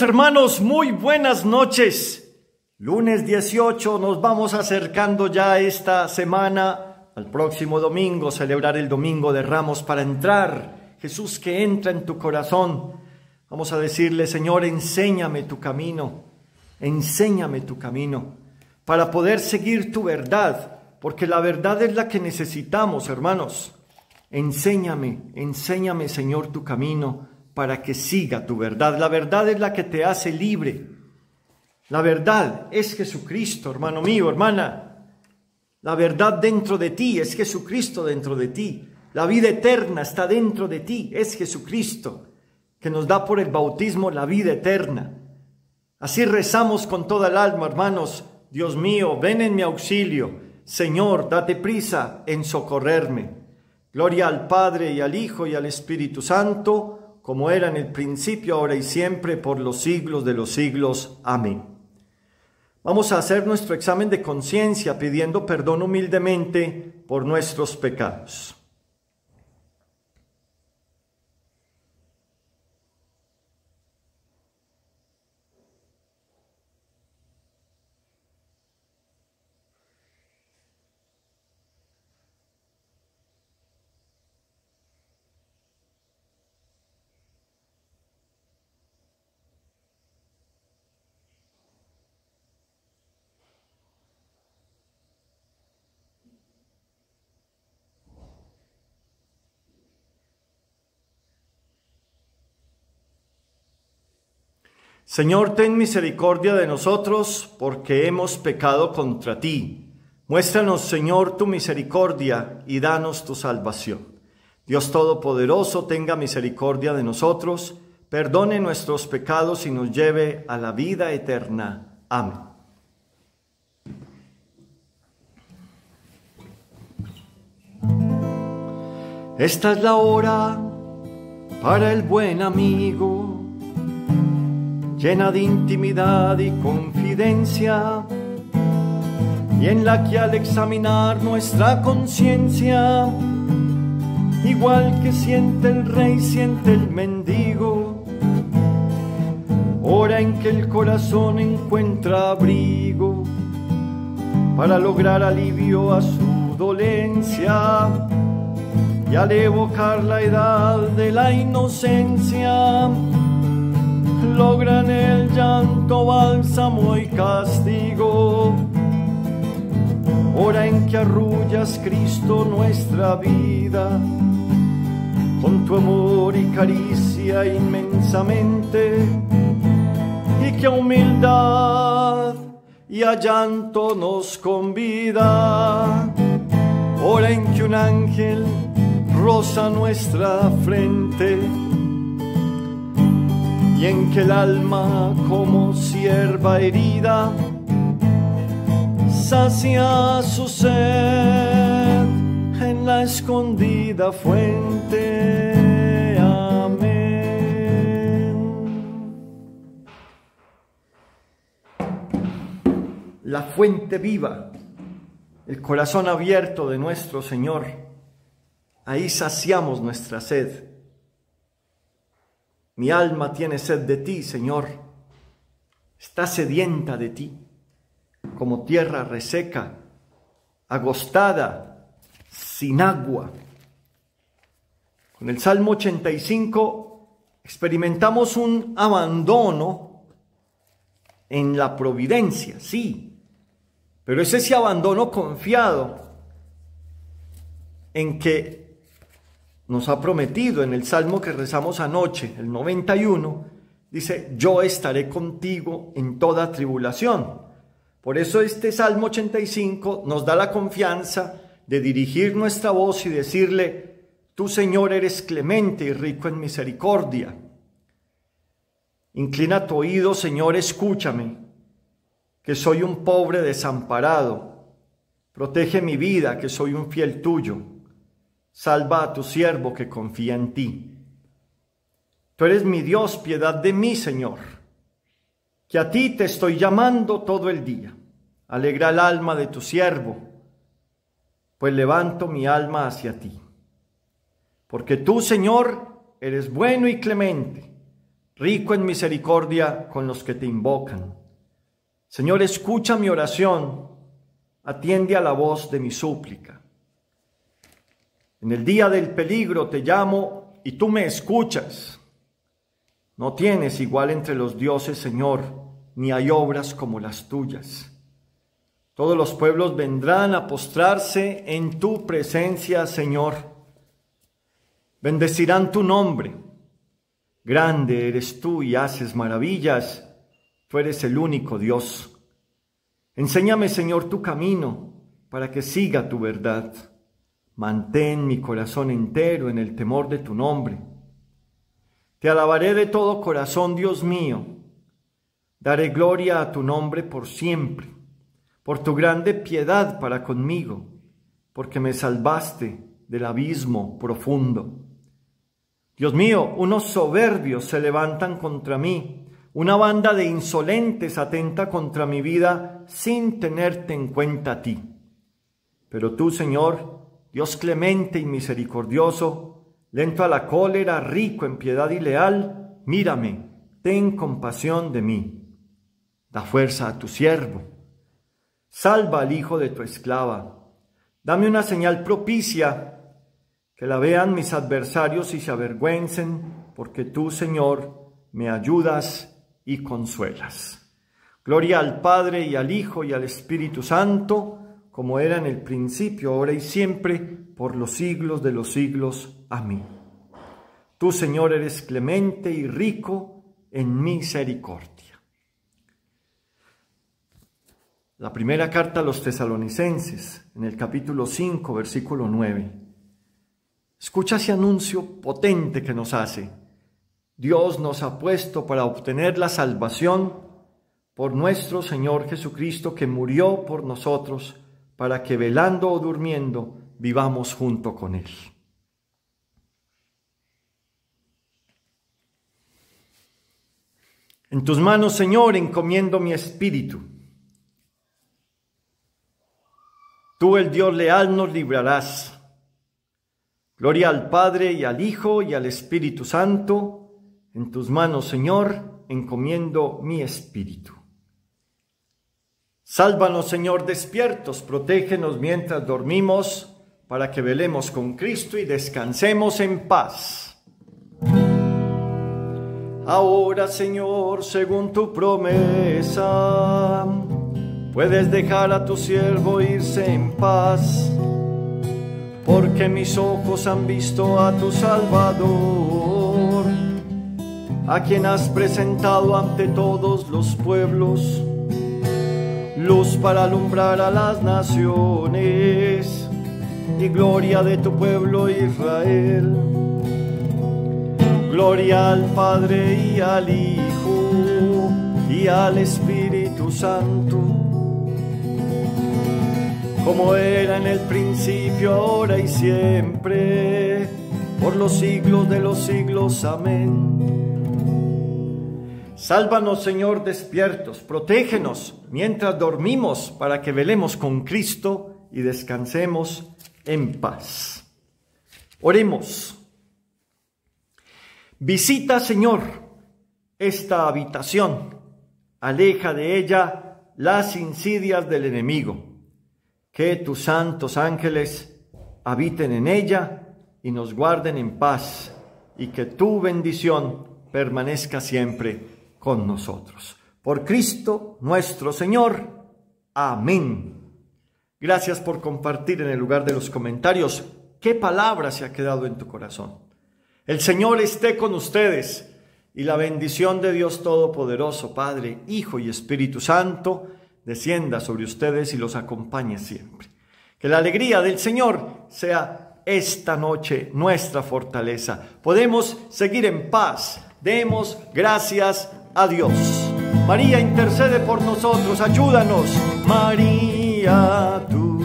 Hermanos, muy buenas noches. Lunes 18 nos vamos acercando ya esta semana al próximo domingo, celebrar el Domingo de Ramos para entrar. Jesús que entra en tu corazón. Vamos a decirle, Señor, enséñame tu camino, enséñame tu camino, para poder seguir tu verdad, porque la verdad es la que necesitamos, hermanos. Enséñame, enséñame, Señor, tu camino para que siga tu verdad. La verdad es la que te hace libre. La verdad es Jesucristo, hermano mío, hermana. La verdad dentro de ti es Jesucristo dentro de ti. La vida eterna está dentro de ti, es Jesucristo, que nos da por el bautismo la vida eterna. Así rezamos con toda el alma, hermanos. Dios mío, ven en mi auxilio. Señor, date prisa en socorrerme. Gloria al Padre y al Hijo y al Espíritu Santo como era en el principio, ahora y siempre, por los siglos de los siglos. Amén. Vamos a hacer nuestro examen de conciencia pidiendo perdón humildemente por nuestros pecados. Señor, ten misericordia de nosotros porque hemos pecado contra ti. Muéstranos, Señor, tu misericordia y danos tu salvación. Dios Todopoderoso, tenga misericordia de nosotros, perdone nuestros pecados y nos lleve a la vida eterna. Amén. Esta es la hora para el buen amigo llena de intimidad y confidencia, y en la que al examinar nuestra conciencia, igual que siente el rey, siente el mendigo, hora en que el corazón encuentra abrigo para lograr alivio a su dolencia y al evocar la edad de la inocencia logran el llanto, bálsamo y castigo. Hora en que arrullas, Cristo, nuestra vida, con tu amor y caricia inmensamente, y que a humildad y a llanto nos convida. Hora en que un ángel roza nuestra frente y en que el alma como sierva herida sacia su sed en la escondida fuente. Amén. La fuente viva, el corazón abierto de nuestro Señor, ahí saciamos nuestra sed mi alma tiene sed de ti, Señor. Está sedienta de ti, como tierra reseca, agostada, sin agua. Con el Salmo 85 experimentamos un abandono en la providencia, sí, pero es ese abandono confiado en que nos ha prometido en el salmo que rezamos anoche, el 91, dice, yo estaré contigo en toda tribulación. Por eso este Salmo 85 nos da la confianza de dirigir nuestra voz y decirle, tú Señor eres clemente y rico en misericordia. Inclina tu oído, Señor, escúchame, que soy un pobre desamparado. Protege mi vida, que soy un fiel tuyo. Salva a tu siervo que confía en ti. Tú eres mi Dios, piedad de mí, Señor, que a ti te estoy llamando todo el día. Alegra el alma de tu siervo, pues levanto mi alma hacia ti. Porque tú, Señor, eres bueno y clemente, rico en misericordia con los que te invocan. Señor, escucha mi oración, atiende a la voz de mi súplica. En el día del peligro te llamo y tú me escuchas. No tienes igual entre los dioses, Señor, ni hay obras como las tuyas. Todos los pueblos vendrán a postrarse en tu presencia, Señor. Bendecirán tu nombre. Grande eres tú y haces maravillas. Tú eres el único Dios. Enséñame, Señor, tu camino para que siga tu verdad. Mantén mi corazón entero en el temor de tu nombre. Te alabaré de todo corazón, Dios mío. Daré gloria a tu nombre por siempre por tu grande piedad para conmigo, porque me salvaste del abismo profundo. Dios mío, unos soberbios se levantan contra mí, una banda de insolentes atenta contra mi vida sin tenerte en cuenta a ti. Pero tú, Señor, Dios clemente y misericordioso, lento a la cólera, rico en piedad y leal, mírame, ten compasión de mí. Da fuerza a tu siervo Salva al hijo de tu esclava. Dame una señal propicia, que la vean mis adversarios y se avergüencen, porque tú, Señor, me ayudas y consuelas. Gloria al Padre y al Hijo y al Espíritu Santo, como era en el principio, ahora y siempre, por los siglos de los siglos. Amén. Tú, Señor, eres clemente y rico en misericordia. La primera carta a los tesalonicenses, en el capítulo 5, versículo 9. Escucha ese anuncio potente que nos hace. Dios nos ha puesto para obtener la salvación por nuestro Señor Jesucristo que murió por nosotros para que velando o durmiendo vivamos junto con Él. En tus manos, Señor, encomiendo mi espíritu Tú, el Dios leal, nos librarás. Gloria al Padre y al Hijo y al Espíritu Santo. En tus manos, Señor, encomiendo mi espíritu. Sálvanos, Señor, despiertos, protégenos mientras dormimos, para que velemos con Cristo y descansemos en paz. Ahora, Señor, según tu promesa, Puedes dejar a tu siervo irse en paz, porque mis ojos han visto a tu Salvador, a quien has presentado ante todos los pueblos, luz para alumbrar a las naciones y gloria de tu pueblo Israel. Gloria al Padre y al Hijo y al Espíritu Santo como era en el principio, ahora y siempre, por los siglos de los siglos. Amén. Sálvanos, Señor, despiertos, protégenos mientras dormimos, para que velemos con Cristo y descansemos en paz. Oremos. Visita, Señor, esta habitación, aleja de ella las insidias del enemigo que tus santos ángeles habiten en ella y nos guarden en paz, y que tu bendición permanezca siempre con nosotros. Por Cristo nuestro Señor. Amén. Gracias por compartir en el lugar de los comentarios qué palabra se ha quedado en tu corazón. El Señor esté con ustedes y la bendición de Dios Todopoderoso, Padre, Hijo y Espíritu Santo, descienda sobre ustedes y los acompañe siempre. Que la alegría del Señor sea esta noche nuestra fortaleza. Podemos seguir en paz. Demos gracias a Dios. María intercede por nosotros, ayúdanos. María, tú,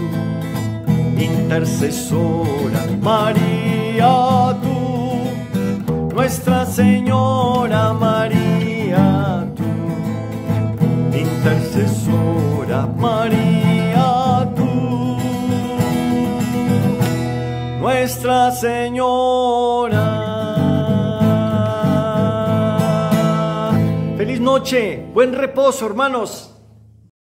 intercesora. María, tú, Nuestra Señora María, tú, intercesora. María, tú, Nuestra Señora. Buen reposo, hermanos.